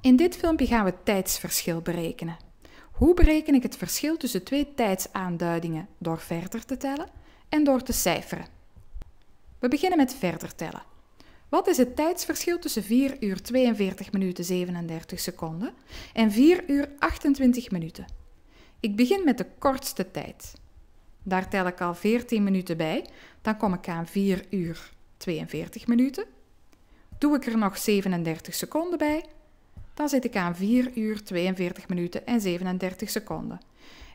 In dit filmpje gaan we het tijdsverschil berekenen. Hoe bereken ik het verschil tussen twee tijdsaanduidingen door verder te tellen en door te cijferen? We beginnen met verder tellen. Wat is het tijdsverschil tussen 4 uur 42 minuten 37 seconden en 4 uur 28 minuten? Ik begin met de kortste tijd. Daar tel ik al 14 minuten bij, dan kom ik aan 4 uur 42 minuten. Doe ik er nog 37 seconden bij, dan zit ik aan 4 uur 42 minuten en 37 seconden.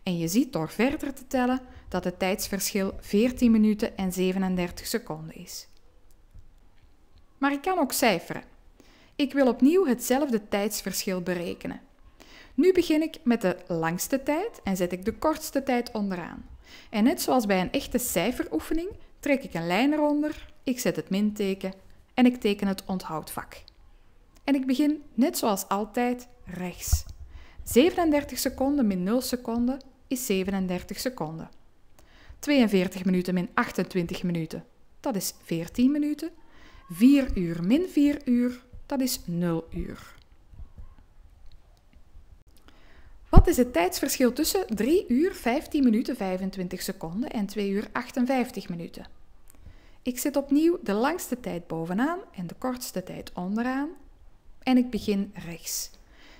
En je ziet door verder te tellen dat het tijdsverschil 14 minuten en 37 seconden is. Maar ik kan ook cijferen. Ik wil opnieuw hetzelfde tijdsverschil berekenen. Nu begin ik met de langste tijd en zet ik de kortste tijd onderaan. En net zoals bij een echte cijferoefening trek ik een lijn eronder, ik zet het minteken en ik teken het onthoudvak. En ik begin net zoals altijd rechts. 37 seconden min 0 seconden is 37 seconden. 42 minuten min 28 minuten, dat is 14 minuten. 4 uur min 4 uur, dat is 0 uur. Wat is het tijdsverschil tussen 3 uur 15 minuten 25 seconden en 2 uur 58 minuten? Ik zet opnieuw de langste tijd bovenaan en de kortste tijd onderaan. En ik begin rechts.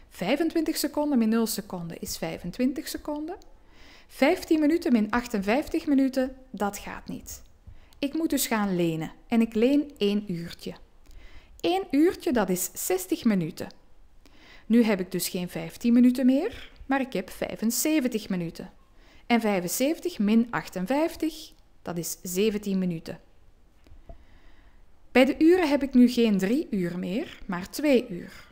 25 seconden min 0 seconden is 25 seconden. 15 minuten min 58 minuten, dat gaat niet. Ik moet dus gaan lenen en ik leen 1 uurtje. 1 uurtje, dat is 60 minuten. Nu heb ik dus geen 15 minuten meer, maar ik heb 75 minuten. En 75 min 58, dat is 17 minuten. Bij de uren heb ik nu geen 3 uur meer, maar 2 uur.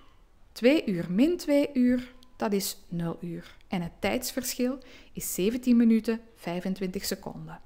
2 uur min 2 uur, dat is 0 uur. En het tijdsverschil is 17 minuten 25 seconden.